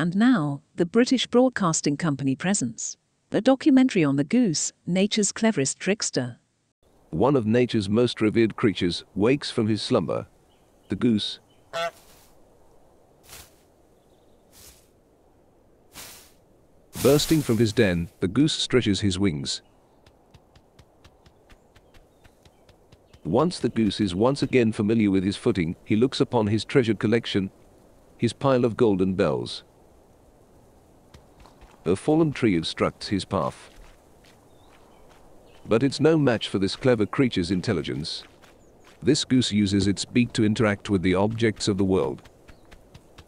And now, the British Broadcasting Company presents a documentary on the goose, nature's cleverest trickster. One of nature's most revered creatures wakes from his slumber. The goose. Bursting from his den, the goose stretches his wings. Once the goose is once again familiar with his footing, he looks upon his treasured collection, his pile of golden bells. A fallen tree obstructs his path. But it's no match for this clever creature's intelligence. This goose uses its beak to interact with the objects of the world.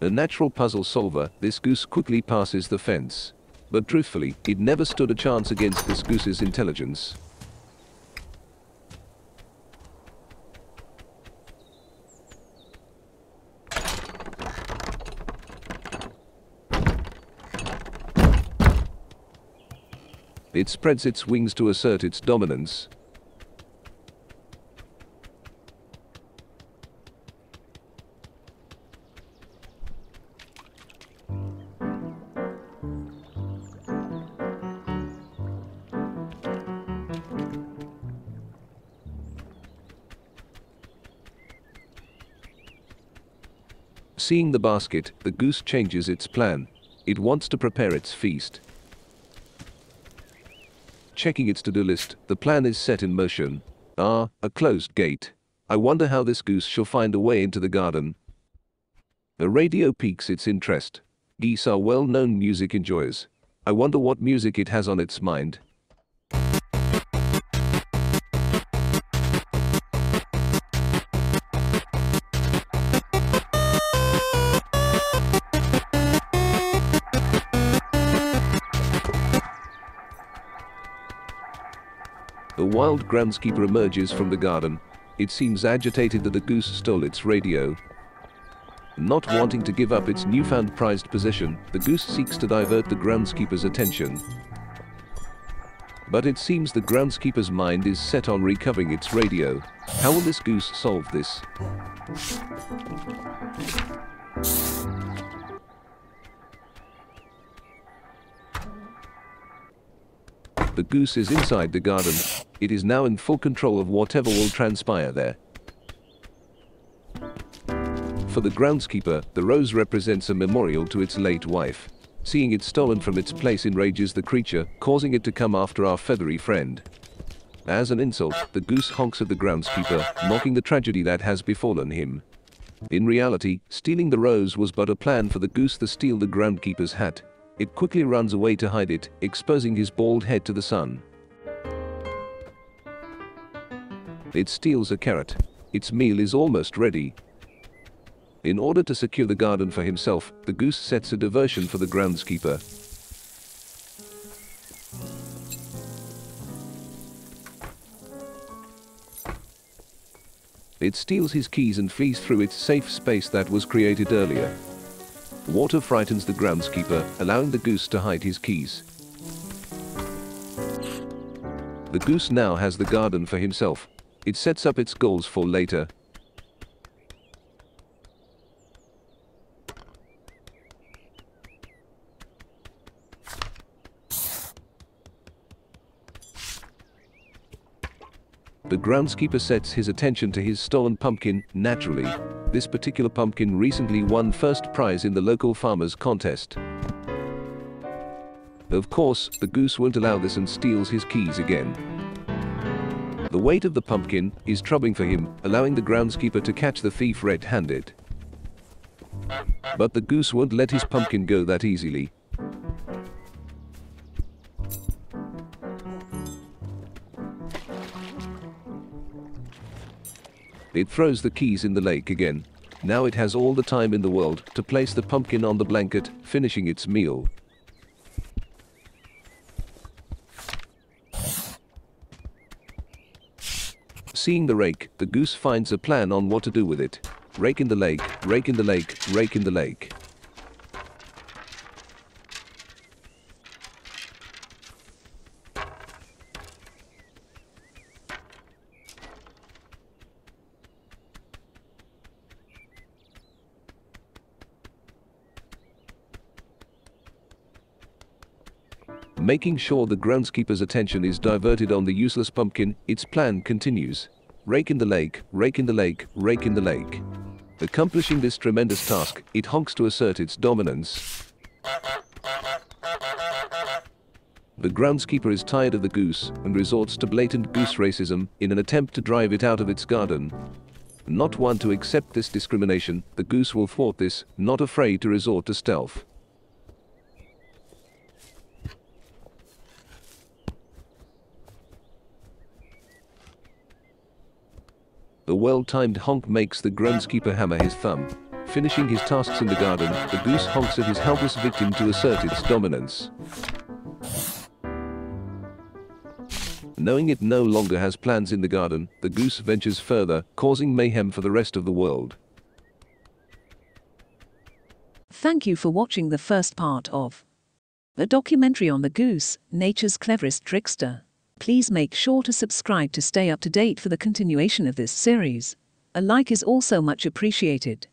A natural puzzle solver, this goose quickly passes the fence. But truthfully, it never stood a chance against this goose's intelligence. It spreads its wings to assert its dominance. Seeing the basket, the goose changes its plan. It wants to prepare its feast. Checking its to-do list, the plan is set in motion. Ah, a closed gate. I wonder how this goose shall find a way into the garden. The radio piques its interest. Geese are well-known music enjoyers. I wonder what music it has on its mind. Wild groundskeeper emerges from the garden. It seems agitated that the goose stole its radio. Not wanting to give up its newfound prized position, the goose seeks to divert the groundskeeper's attention. But it seems the groundskeeper's mind is set on recovering its radio. How will this goose solve this? The goose is inside the garden. It is now in full control of whatever will transpire there. For the groundskeeper, the rose represents a memorial to its late wife. Seeing it stolen from its place enrages the creature, causing it to come after our feathery friend. As an insult, the goose honks at the groundskeeper, mocking the tragedy that has befallen him. In reality, stealing the rose was but a plan for the goose to steal the groundskeeper's hat. It quickly runs away to hide it, exposing his bald head to the sun. It steals a carrot. Its meal is almost ready. In order to secure the garden for himself, the goose sets a diversion for the groundskeeper. It steals his keys and flees through its safe space that was created earlier. Water frightens the groundskeeper, allowing the goose to hide his keys. The goose now has the garden for himself. It sets up its goals for later. The groundskeeper sets his attention to his stolen pumpkin, naturally. This particular pumpkin recently won first prize in the local farmers contest. Of course, the goose won't allow this and steals his keys again. The weight of the pumpkin is troubling for him, allowing the groundskeeper to catch the thief red-handed. But the goose won't let his pumpkin go that easily. It throws the keys in the lake again. Now it has all the time in the world to place the pumpkin on the blanket, finishing its meal. Seeing the rake, the goose finds a plan on what to do with it. Rake in the lake, rake in the lake, rake in the lake. Making sure the groundskeeper's attention is diverted on the useless pumpkin, its plan continues. Rake in the lake, rake in the lake, rake in the lake. Accomplishing this tremendous task, it honks to assert its dominance. The groundskeeper is tired of the goose and resorts to blatant goose racism in an attempt to drive it out of its garden. Not one to accept this discrimination, the goose will thwart this, not afraid to resort to stealth. The well-timed honk makes the groundskeeper hammer his thumb. Finishing his tasks in the garden, the goose honks at his helpless victim to assert its dominance. Knowing it no longer has plans in the garden, the goose ventures further, causing mayhem for the rest of the world. Thank you for watching the first part of the documentary on the goose, nature's cleverest trickster. Please make sure to subscribe to stay up to date for the continuation of this series. A like is also much appreciated.